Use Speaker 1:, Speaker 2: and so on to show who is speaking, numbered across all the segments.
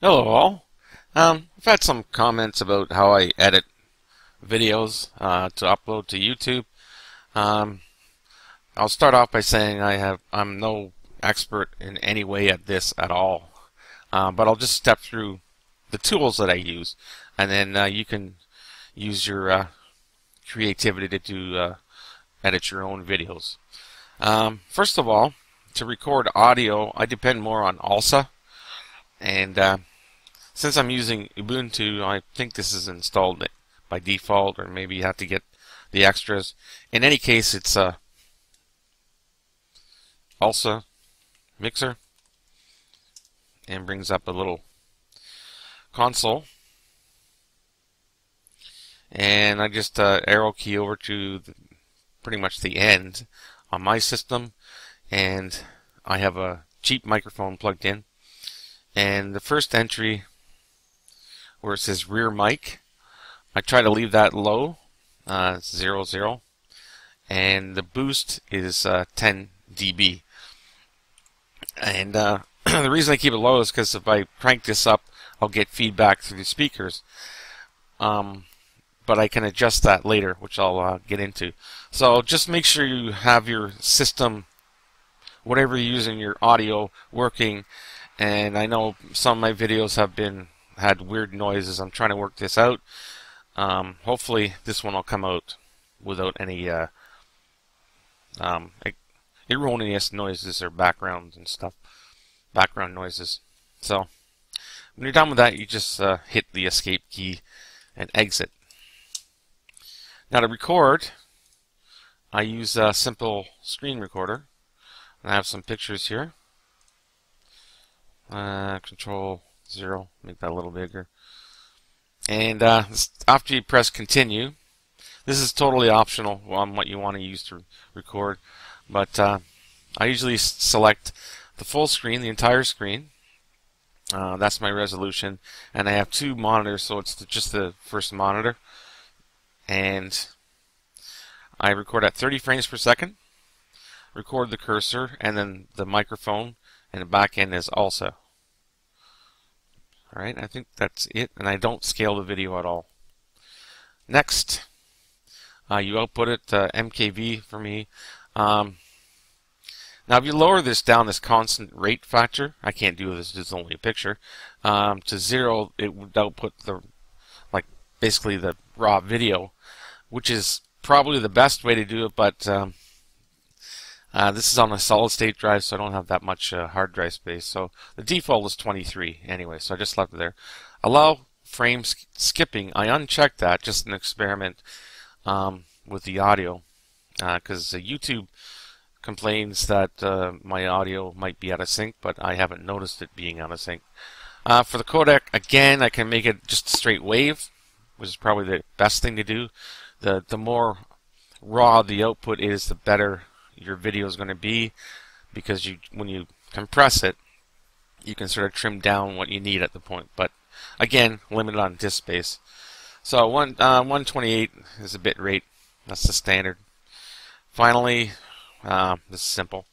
Speaker 1: Hello all. Um, I've had some comments about how I edit videos uh, to upload to YouTube. Um, I'll start off by saying I have I'm no expert in any way at this at all, uh, but I'll just step through the tools that I use, and then uh, you can use your uh, creativity to do uh, edit your own videos. Um, first of all, to record audio, I depend more on ALSA and uh, since I'm using Ubuntu, I think this is installed by default, or maybe you have to get the extras. In any case, it's a ALSA mixer and brings up a little console. And I just uh, arrow key over to the, pretty much the end on my system, and I have a cheap microphone plugged in. And the first entry where it says rear mic. I try to leave that low, uh, zero zero, and the boost is uh, 10 dB. And uh, the reason I keep it low is because if I crank this up, I'll get feedback through the speakers. Um, but I can adjust that later, which I'll uh, get into. So just make sure you have your system, whatever you're using your audio, working. And I know some of my videos have been had weird noises. I'm trying to work this out. Um, hopefully this one will come out without any uh, um, erroneous noises or backgrounds and stuff. Background noises. So when you're done with that, you just uh, hit the escape key and exit. Now to record, I use a simple screen recorder. I have some pictures here. Uh, control zero. Make that a little bigger. And uh, after you press continue, this is totally optional on what you want to use to record. But uh, I usually select the full screen, the entire screen. Uh, that's my resolution. And I have two monitors, so it's just the first monitor. And I record at 30 frames per second. Record the cursor and then the microphone, and the back end is also Alright, I think that's it, and I don't scale the video at all. Next, uh, you output it to MKV for me. Um, now, if you lower this down, this constant rate factor, I can't do this, it's only a picture, um, to zero, it would output the, like, basically the raw video, which is probably the best way to do it, but um, uh, this is on a solid state drive, so I don't have that much uh, hard drive space. So the default is 23 anyway, so I just left it there. Allow frame sk skipping. I unchecked that, just an experiment um, with the audio, because uh, YouTube complains that uh, my audio might be out of sync, but I haven't noticed it being out of sync. Uh, for the codec, again, I can make it just a straight wave, which is probably the best thing to do. The the more raw the output is, the better your video is going to be because you when you compress it you can sort of trim down what you need at the point. But again limited on disk space. So one uh, 128 is a bit rate. That's the standard. Finally uh, this is simple.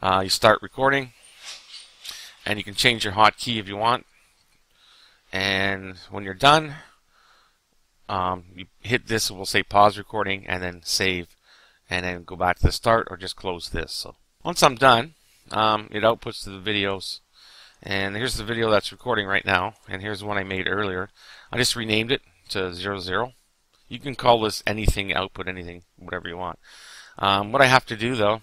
Speaker 1: Uh, you start recording and you can change your hotkey if you want. And when you're done um, you hit this it will say pause recording and then save and then go back to the start or just close this. So once I'm done, um, it outputs to the videos. And here's the video that's recording right now. And here's one I made earlier. I just renamed it to 00. You can call this anything, output anything, whatever you want. Um, what I have to do though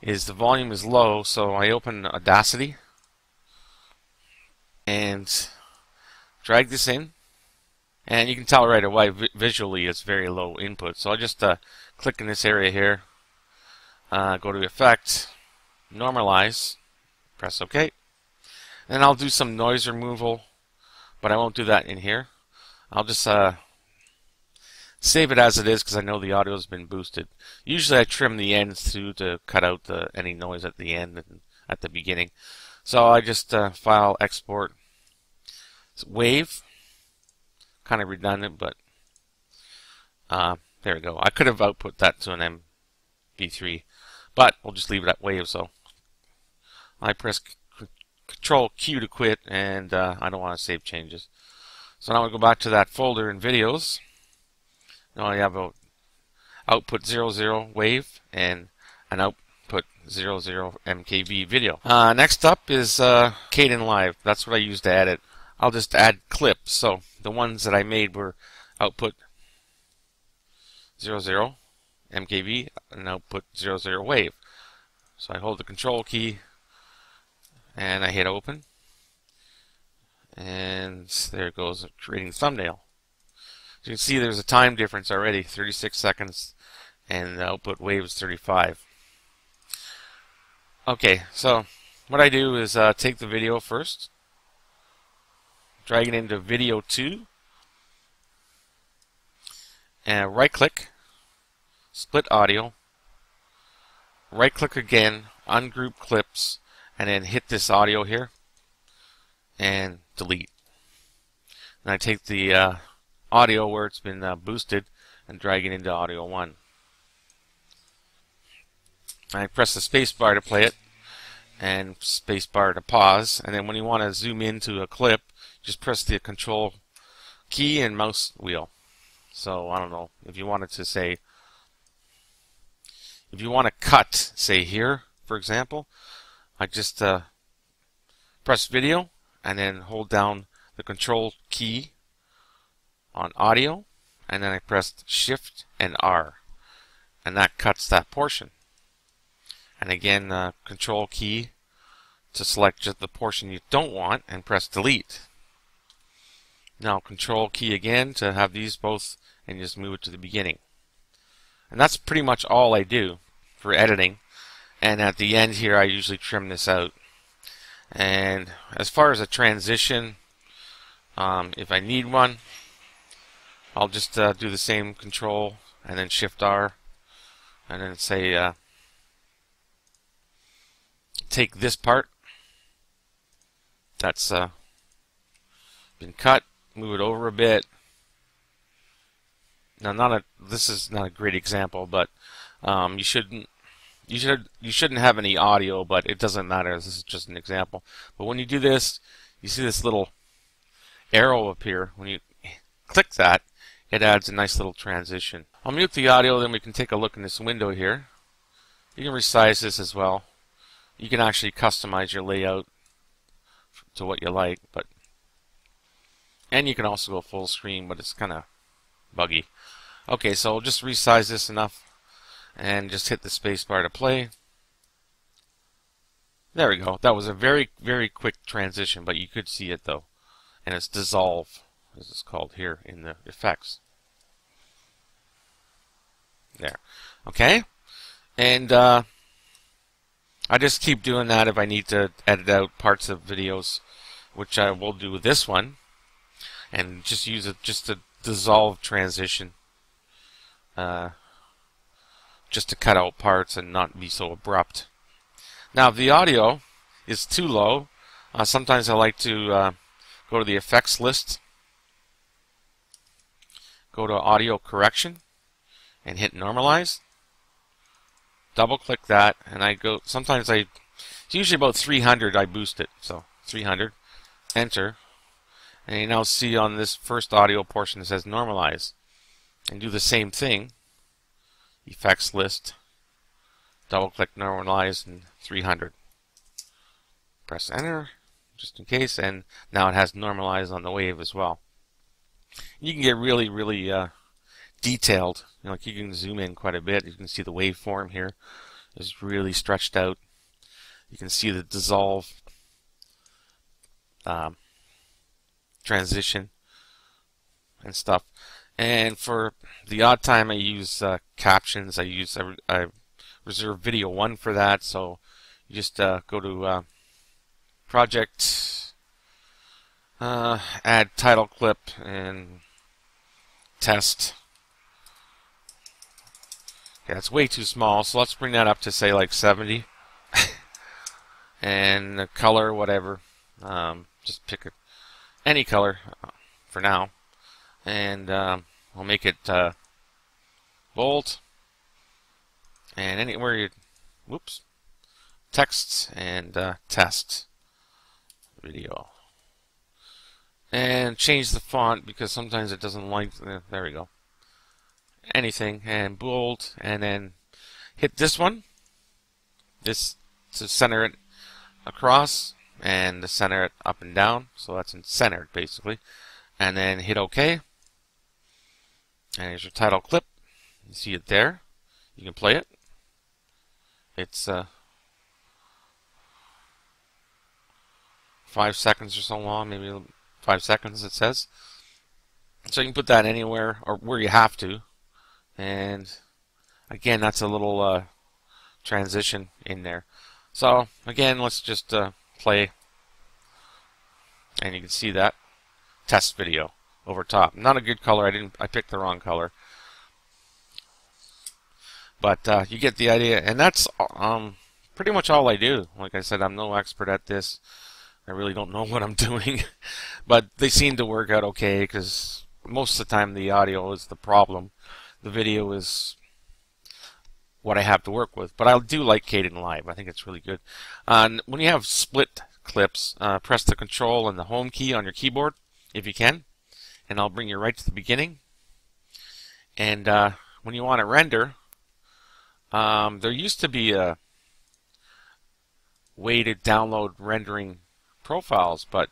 Speaker 1: is the volume is low, so I open Audacity and drag this in. And you can tell right away visually it's very low input. So I'll just uh, click in this area here, uh, go to Effect, Normalize, press OK. And I'll do some noise removal, but I won't do that in here. I'll just uh, save it as it is because I know the audio has been boosted. Usually I trim the ends too to cut out the, any noise at the end and at the beginning. So I just uh, file export wave, kind of redundant, but uh, there we go. I could have output that to an MP3, but we'll just leave it at wave. So I press Control Q to quit, and uh, I don't want to save changes. So now we go back to that folder in videos. Now I have a output 00 wave and an output 00 MKV video. Uh, next up is uh, Kdenlive. That's what I use to edit. I'll just add clips. So the ones that I made were output 00 MKV and output 00 wave. So I hold the control key and I hit open and there it goes creating thumbnail. As you can see there's a time difference already 36 seconds and the output wave is 35. Okay so what I do is uh, take the video first drag it into video 2 and right click split audio. Right click again ungroup clips and then hit this audio here and delete. And I take the uh, audio where it's been uh, boosted and drag it into audio 1 I press the spacebar to play it and spacebar to pause and then when you want to zoom into a clip just press the control key and mouse wheel. So I don't know if you wanted to say if you want to cut say here for example I just uh, press video and then hold down the control key on audio and then I pressed shift and R and that cuts that portion. And again uh, control key to select just the portion you don't want and press delete. Now control key again to have these both and just move it to the beginning. And that's pretty much all I do for editing. And at the end here I usually trim this out. And as far as a transition, um, if I need one, I'll just uh, do the same control and then shift R and then say uh, take this part that's uh, been cut move it over a bit. Now, not a this is not a great example, but um, you shouldn't you should you shouldn't have any audio, but it doesn't matter. This is just an example. But when you do this, you see this little arrow appear. When you click that, it adds a nice little transition. I'll mute the audio, then we can take a look in this window here. You can resize this as well. You can actually customize your layout to what you like, but and you can also go full screen, but it's kind of buggy. Okay, so I'll just resize this enough and just hit the spacebar to play. There we go. That was a very, very quick transition, but you could see it though. And it's dissolve, as it's called here in the effects. There. Okay? And uh, I just keep doing that if I need to edit out parts of videos, which I will do with this one and just use it just to dissolve transition uh, just to cut out parts and not be so abrupt. Now if the audio is too low. Uh, sometimes I like to uh, go to the effects list go to audio correction and hit normalize. Double click that and I go sometimes I it's usually about 300 I boost it so 300 enter. And you now see on this first audio portion it says normalize. And do the same thing. Effects list. Double click normalize and 300. Press enter just in case and now it has normalized on the wave as well. You can get really really uh, detailed. You know, like you can zoom in quite a bit. You can see the waveform here is really stretched out. You can see the dissolve um, transition and stuff. And for the odd time, I use uh, captions. I use I, I, reserve video one for that. So you just uh, go to uh, project, uh, add title clip, and test. Yeah, it's way too small. So let's bring that up to say like 70. and the color, whatever. Um, just pick a any color uh, for now. And um, I'll make it uh, bold. And anywhere you, whoops, texts and uh, test. video. And change the font because sometimes it doesn't like, eh, there we go. Anything, and bold, and then hit this one. This to center it across, and to center it up and down. So that's in centered basically. And then hit OK. And here's your title clip. You see it there. You can play it. It's uh, five seconds or so long, maybe five seconds it says. So you can put that anywhere or where you have to. And again, that's a little uh, transition in there. So again, let's just uh, play. And you can see that test video over top. Not a good color. I didn't. I picked the wrong color. But uh, you get the idea, and that's um, pretty much all I do. Like I said, I'm no expert at this. I really don't know what I'm doing, but they seem to work out okay because most of the time the audio is the problem. The video is what I have to work with. But I do like Caden Kdenlive. I think it's really good. Uh, when you have split clips, uh, press the Control and the Home key on your keyboard if you can, and I'll bring you right to the beginning. And uh, when you want to render, um, there used to be a way to download rendering profiles, but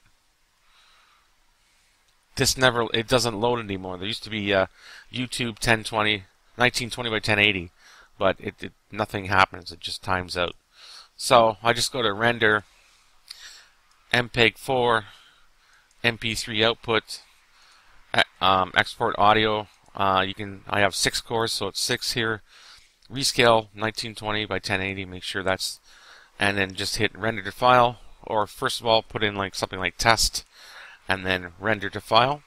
Speaker 1: this never it doesn't load anymore. There used to be uh, YouTube 1020 1920 by 1080, but it, it nothing happens. It just times out. So I just go to render MPEG 4 MP3 output um, export audio. Uh, you can I have six cores, so it's six here. Rescale 1920 by 1080. Make sure that's and then just hit render to file or first of all put in like something like test and then render to file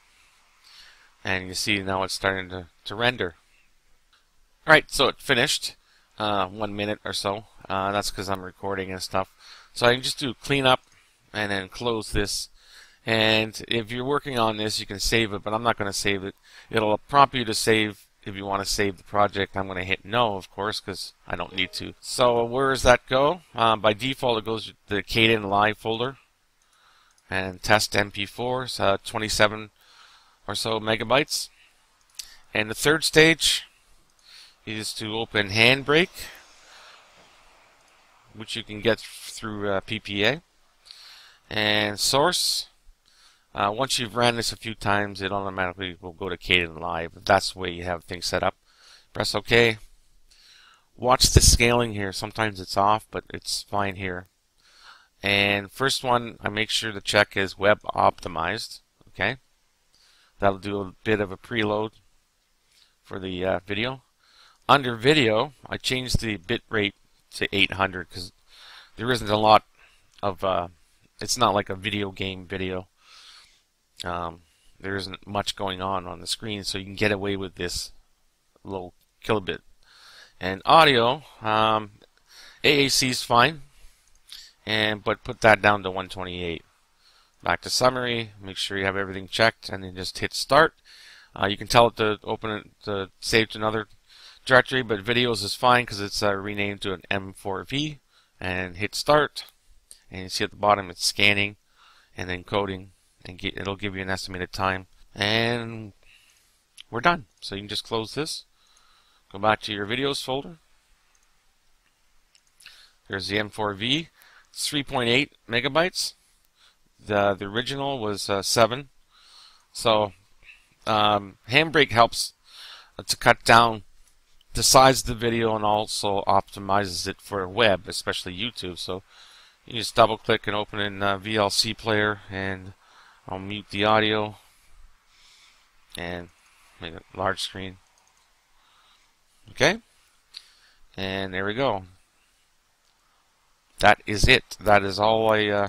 Speaker 1: and you see now it's starting to, to render alright so it finished uh, one minute or so uh, that's because I'm recording and stuff so I can just do cleanup and then close this and if you're working on this you can save it but I'm not going to save it it'll prompt you to save if you want to save the project, I'm going to hit no, of course, because I don't need to. So where does that go? Um, by default, it goes to the Kdenlive folder. And test MP4, so 27 or so megabytes. And the third stage is to open Handbrake, which you can get through uh, PPA. And source, uh, once you've ran this a few times, it automatically will go to Caden Kdenlive. That's the way you have things set up. Press OK. Watch the scaling here. Sometimes it's off, but it's fine here. And first one, I make sure the check is web optimized. Okay, that'll do a bit of a preload for the uh, video. Under video, I changed the bit rate to 800 because there isn't a lot of. Uh, it's not like a video game video. Um, there isn't much going on on the screen, so you can get away with this low kilobit. And audio, um, AAC is fine, and but put that down to 128. Back to summary, make sure you have everything checked, and then just hit start. Uh, you can tell it to open it to save to another directory, but videos is fine because it's uh, renamed to an M4V. And hit start, and you see at the bottom it's scanning and then coding and get, it'll give you an estimated time. And we're done. So you can just close this. Go back to your videos folder. There's the M4V. It's 3.8 megabytes. The the original was uh, 7. So um, Handbrake helps to cut down the size of the video and also optimizes it for web, especially YouTube. So you just double click and open in uh, VLC player and I'll mute the audio and make it large screen. Okay? And there we go. That is it. That is all I uh,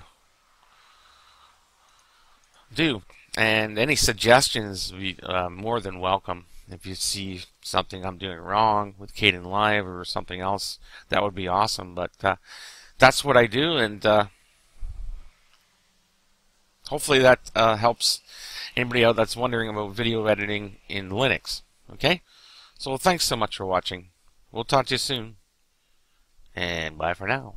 Speaker 1: do. And any suggestions be uh, more than welcome. If you see something I'm doing wrong with Kdenlive or something else, that would be awesome. But uh, that's what I do, and uh, hopefully that uh, helps anybody out that's wondering about video editing in Linux. Okay? So thanks so much for watching. We'll talk to you soon. And bye for now.